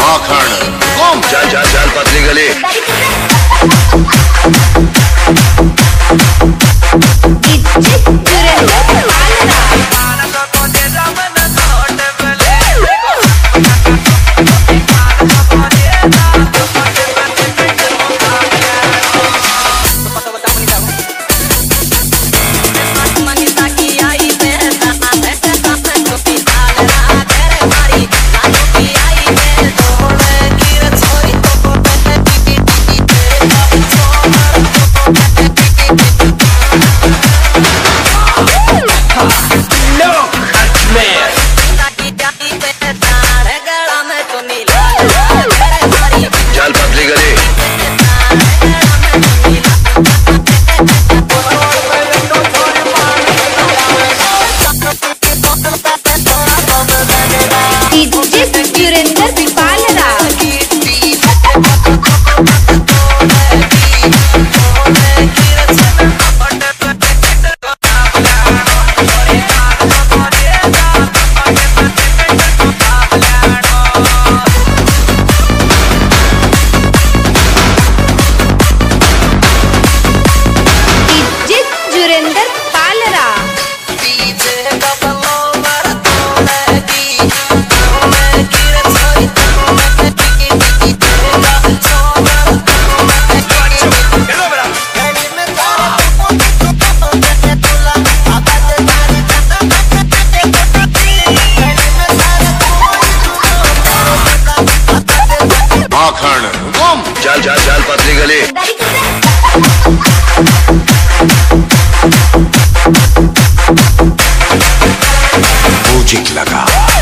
माखण घूम चल चल चल पतली गली घूम चल चल चल पतली गली। लगा।